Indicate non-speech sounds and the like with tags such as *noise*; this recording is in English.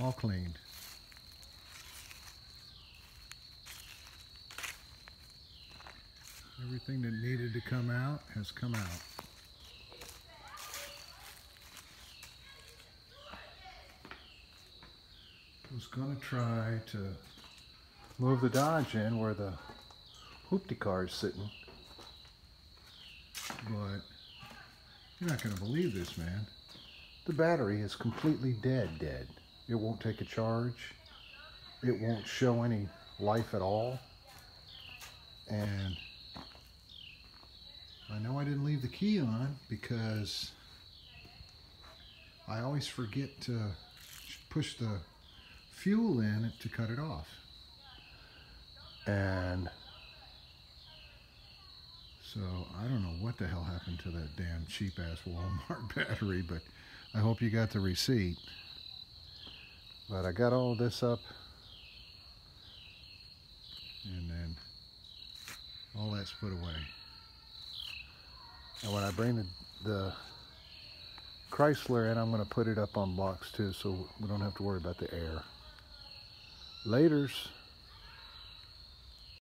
all cleaned. Everything that needed to come out has come out. was going to try to move the Dodge in where the hoopty car is sitting. But you're not going to believe this, man. The battery is completely dead, dead. It won't take a charge. It won't show any life at all. And I know I didn't leave the key on because I always forget to push the fuel in to cut it off. And so I don't know what the hell happened to that damn cheap ass Walmart *laughs* battery, but I hope you got the receipt. But I got all this up and then all that's put away. And when I bring the, the Chrysler in, I'm going to put it up on blocks too so we don't have to worry about the air. Laters.